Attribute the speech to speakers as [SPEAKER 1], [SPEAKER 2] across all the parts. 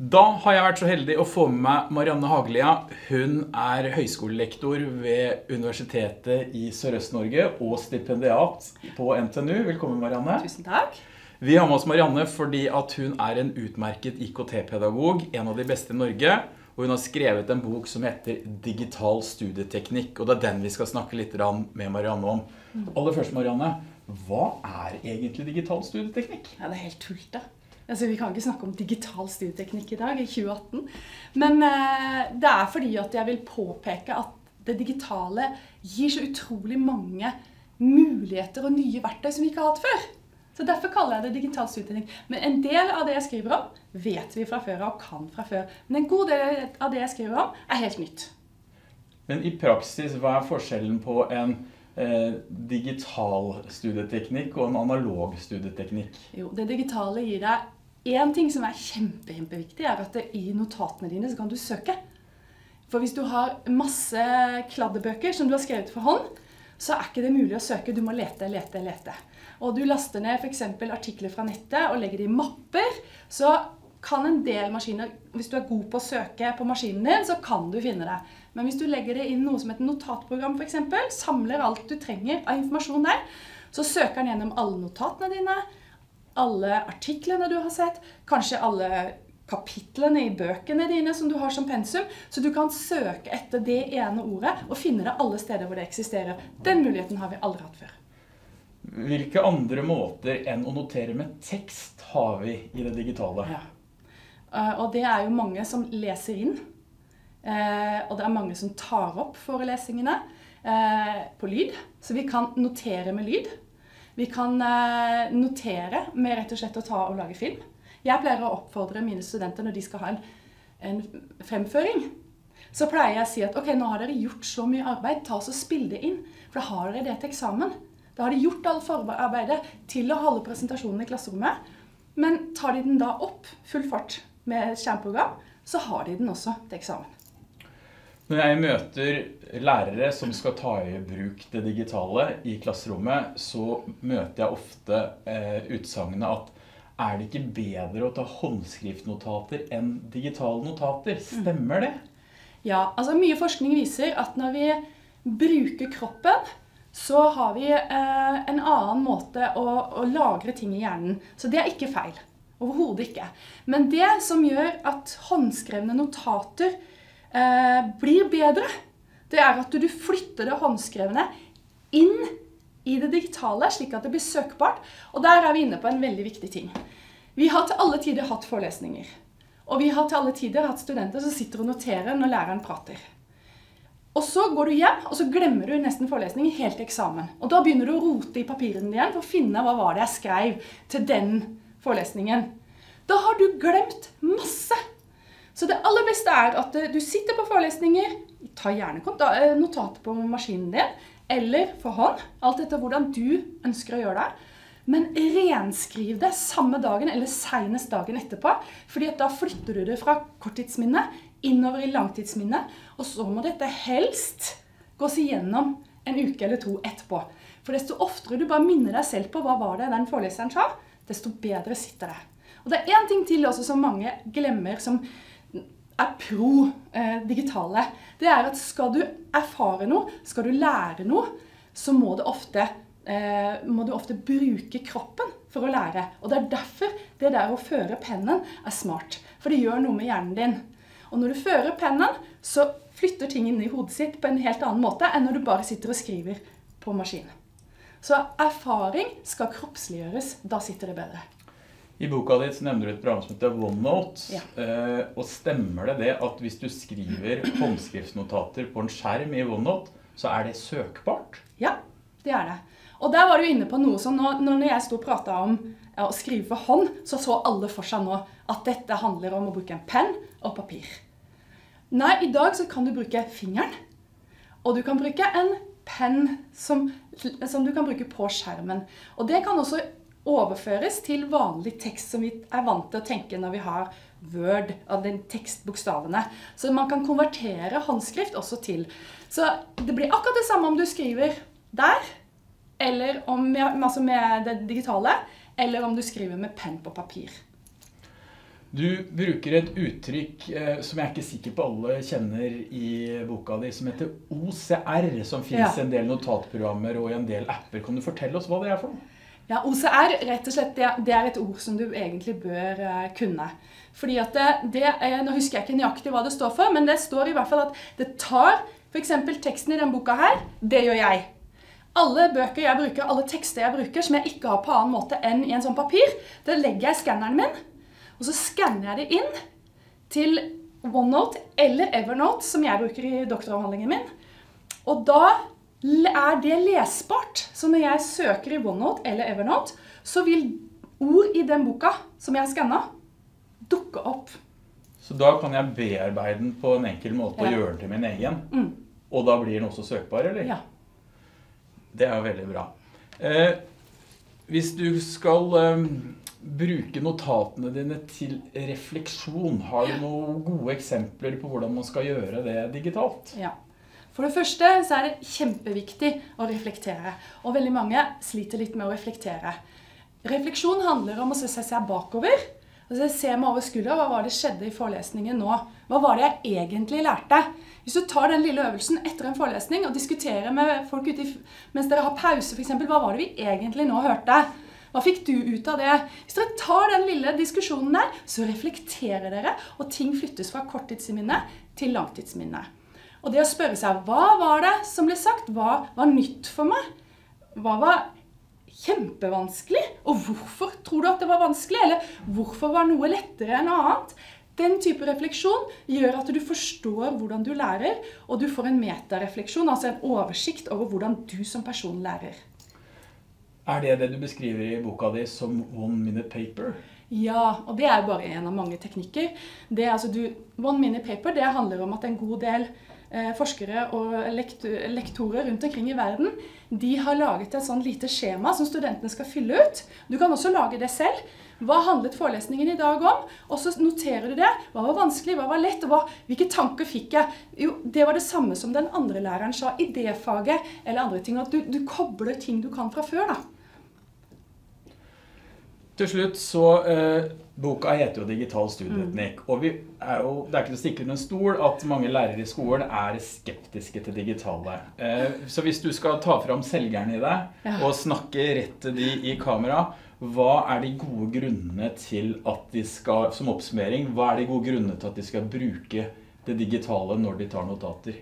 [SPEAKER 1] Da har jeg vært så heldig å få med meg Marianne Hagelia. Hun er høyskolelektor ved Universitetet i Sørøst-Norge og stipendiat på NTNU. Velkommen, Marianne.
[SPEAKER 2] Tusen takk.
[SPEAKER 1] Vi har med oss Marianne fordi at hun er en utmerket IKT-pedagog, en av de beste i Norge. Og hun har skrevet en bok som heter 'Digital studieteknikk'. Og det er den vi skal snakke litt med Marianne om. Aller først, Marianne. Hva er egentlig digital studieteknikk?
[SPEAKER 2] Ja, Det er helt tullete. Altså, Vi kan ikke snakke om digital studieteknikk i dag, i 2018. Men eh, det er fordi at jeg vil påpeke at det digitale gir så utrolig mange muligheter og nye verktøy som vi ikke har hatt før. Så Derfor kaller jeg det digital studieteknikk. Men en del av det jeg skriver om, vet vi fra før av og kan fra før. Men en god del av det jeg skriver om, er helt nytt.
[SPEAKER 1] Men i praksis, hva er forskjellen på en eh, digital studieteknikk og en analog studieteknikk?
[SPEAKER 2] Jo, Det digitale gir deg én ting som er kjempe, kjempeviktig, er at i notatene dine så kan du søke. For hvis du har masse kladdebøker som du har skrevet for hånd, så er ikke det mulig å søke. Du må lete, lete, lete. Og du laster ned f.eks. artikler fra nettet og legger det i mapper, så kan en del maskiner Hvis du er god på å søke på maskinen din, så kan du finne det. Men hvis du legger det inn noe som et notatprogram, f.eks., samler alt du trenger av informasjon der, så søker den gjennom alle notatene dine, alle artiklene du har sett, kanskje alle kapitlene i bøkene dine som du har som pensum, så du kan søke etter det ene ordet og finne det alle steder hvor det eksisterer. Den muligheten har vi aldri hatt før.
[SPEAKER 1] Hvilke andre måter enn å notere med tekst har vi i det digitale?
[SPEAKER 2] Ja. Eh, og det er jo mange som leser inn. Eh, og det er mange som tar opp forelesningene eh, på lyd. Så vi kan notere med lyd. Vi kan notere med rett og slett å ta og lage film. Jeg pleier å oppfordre mine studenter når de skal ha en, en fremføring. Så pleier jeg å si at ok, nå har dere gjort så mye arbeid, ta oss og spill det inn. For da har dere det til eksamen. Da har de gjort all forarbeidet til å holde presentasjonen i klasserommet. Men tar de den da opp full fart med skjermprogram, så har de den også til eksamen.
[SPEAKER 1] Når jeg møter lærere som skal ta i bruk det digitale i klasserommet, så møter jeg ofte eh, utsagnet at er det ikke bedre å ta håndskriftnotater enn digitale notater? Stemmer det?
[SPEAKER 2] Ja, altså mye forskning viser at når vi bruker kroppen, så har vi eh, en annen måte å, å, lagre ting i hjernen. Så det er ikke feil. Overhodet ikke. Men det som gjør at håndskrevne notater blir bedre, det er at du flytter det håndskrevne inn i det digitale, slik at det blir søkbart. Og der er vi inne på en veldig viktig ting. Vi har til alle tider hatt forelesninger. Og vi har til alle tider hatt studenter som sitter og noterer når læreren prater. Og så går du hjem, og så glemmer du nesten forelesningen helt til eksamen. Og da begynner du å rote i papirene igjen for å finne hva var det jeg skrev til den forelesningen. Da har du glemt masse. Så det aller beste er at du sitter på forelesninger, ta gjerne eh, notater på maskinen din, eller for hånd, alt etter hvordan du ønsker å gjøre det. Men renskriv det samme dagen eller seinest dagen etterpå. fordi da flytter du det fra korttidsminnet innover i langtidsminnet. Og så må dette helst gås igjennom en uke eller to etterpå. For desto oftere du bare minner deg selv på hva var det den foreleseren sa, desto bedre sitter det. Og det er én ting til også som mange glemmer, som er pro eh, digitale. Det er at skal du erfare noe, skal du lære noe, så må, ofte, eh, må du ofte bruke kroppen for å lære. Og det er derfor det der å føre pennen er smart. For det gjør noe med hjernen din. Og når du fører pennen, så flytter ting inn i hodet sitt på en helt annen måte enn når du bare sitter og skriver på maskin. Så erfaring skal kroppsliggjøres. Da sitter det bedre.
[SPEAKER 1] I boka di nevner du et program som heter OneNote.
[SPEAKER 2] Ja.
[SPEAKER 1] Eh, og stemmer det det at hvis du skriver håndskriftsnotater på en skjerm i OneNote, så er det søkbart?
[SPEAKER 2] Ja, det er det. Og der var du inne på noe som nå, når jeg sto og prata om å skrive for hånd, så så alle for seg nå at dette handler om å bruke en penn og papir. Nei, i dag så kan du bruke fingeren, og du kan bruke en penn som, som du kan bruke på skjermen. Og det kan også overføres til vanlig tekst som vi er vant til å tenke når vi har Word, av den tekstbokstavene. Så man kan konvertere håndskrift også til. Så det blir akkurat det samme om du skriver der, eller om, altså med det digitale, eller om du skriver med penn på papir.
[SPEAKER 1] Du bruker et uttrykk eh, som jeg er ikke sikker på alle kjenner i boka di, som heter OCR, som fins i
[SPEAKER 2] Ja.
[SPEAKER 1] en del notatprogrammer og i en del apper. Kan du fortelle oss hva det er for noe?
[SPEAKER 2] Ja, OCR rett og slett, det, er et ord som du egentlig bør eh, kunne. Fordi at det, det er, Nå husker jeg ikke nøyaktig hva det står for, men det står i hvert fall at det tar f.eks. teksten i denne boka her. Det gjør jeg. Alle bøker jeg bruker, alle tekster jeg bruker som jeg ikke har på annen måte enn i en sånn papir, det legger jeg i skanneren min, og så skanner jeg det inn til OneNote eller Evernote, som jeg bruker i doktoravhandlingen min. Og da er det lesbart. Så når jeg søker i OneNote eller Evernote, så vil ord i den boka som jeg har skanna, dukke opp.
[SPEAKER 1] Så da kan jeg bearbeide den på en enkel måte og
[SPEAKER 2] Ja.
[SPEAKER 1] gjøre den til min egen.
[SPEAKER 2] Mm.
[SPEAKER 1] Og da blir den også søkbar, eller?
[SPEAKER 2] Ja.
[SPEAKER 1] Det er jo veldig bra. Eh, hvis du skal eh, bruke notatene dine til refleksjon, har du noen gode eksempler på hvordan man skal gjøre det digitalt?
[SPEAKER 2] Ja. For det første så er det kjempeviktig å reflektere. Og veldig mange sliter litt med å reflektere. Refleksjon handler om å se seg bakover. Altså se meg over skuldra. Hva var det skjedde i forelesningen nå? Hva var det jeg egentlig lærte? Hvis du tar den lille øvelsen etter en forelesning og diskuterer med folk ute mens dere har pause, f.eks. Hva var det vi egentlig nå hørte? Hva fikk du ut av det? Hvis dere tar den lille diskusjonen der, så reflekterer dere, og ting flyttes fra korttidsminne til langtidsminne. Og det å spørre seg hva var det som ble sagt? Hva var nytt for meg? Hva var kjempevanskelig? Og hvorfor tror du at det var vanskelig? Eller hvorfor var noe lettere enn annet? Den type refleksjon gjør at du forstår hvordan du lærer, og du får en metarefleksjon, altså en oversikt over hvordan du som person lærer.
[SPEAKER 1] Er det det du beskriver i boka di som one minute paper?
[SPEAKER 2] Ja, og det er bare en av mange teknikker. Det, altså du, one minute paper det handler om at en god del forskere og lektorer rundt omkring i verden de har laget et sånn lite skjema som studentene skal fylle ut. Du kan også lage det selv. Hva handlet forelesningen i dag om? Og så noterer du det. Hva var vanskelig, hva var lett, og hva, hvilke tanker fikk jeg? Jo, Det var det samme som den andre læreren sa i det faget, eller andre ting. At du, du kobler ting du kan fra før. da.
[SPEAKER 1] Til slutt så eh, Boka heter jo 'Digital studieteknikk'. Og vi er jo, det er ikke til å stikke under en stol at mange lærere i skolen er skeptiske til digitale. Eh, så hvis du skal ta fram selgeren i deg
[SPEAKER 2] Ja.
[SPEAKER 1] og snakke rett til de i kamera, hva er de gode grunnene til at de skal, som oppsummering, hva er de gode grunnene til at de skal bruke det digitale når de tar notater?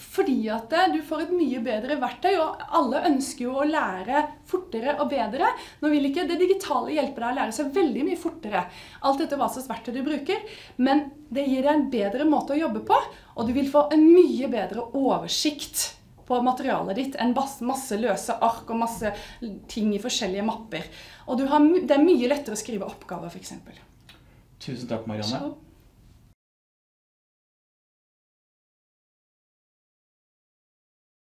[SPEAKER 2] Fordi at eh, du får et mye bedre verktøy, og alle ønsker jo å lære fortere og bedre. Nå vil ikke det digitale hjelpe deg å lære seg veldig mye fortere. Alt etter hva slags verktøy du bruker. Men det gir deg en bedre måte å jobbe på, og du vil få en mye bedre oversikt på materialet ditt enn masse, løse ark og masse ting i forskjellige mapper. Og du har, det er mye lettere å skrive oppgaver, f.eks.
[SPEAKER 1] Tusen takk, Marianne.